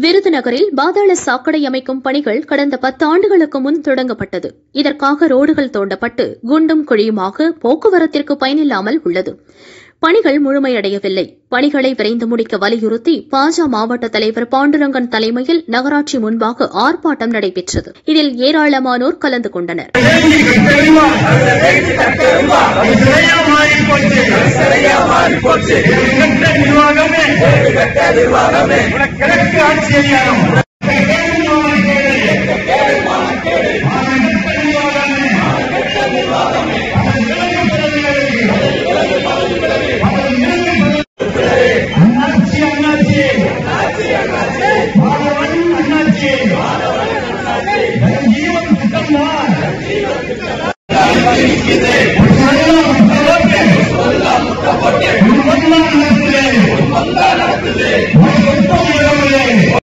விருதுநகரில் பாதாள சாக்கடை அமைக்கும் பணிகள் கடந்த பத்தாண்டுகளுக்கு முன் தொடங்கப்பட்டது. இதற்காக ரோடுகள் தோண்டப்பட்டு குண்டும் குழியுமாக போக்குவரத்திற்கு பயனில்லாமல் உள்ளது. பணிகள் முழுமையடையவில்லை. பணிகளை விரைந்து முடிக்க வலியுறுத்தி பாஜ மாவட்ட தலைவர் பாண்டுரங்கன் தலைமையில் நகராட்சி முன்பாக ஆர்ப்பாட்டம் நடைபெற்றது. இதில் ஏராளமானோர் கலந்து கொண்டனர். நிர்வாகமே سر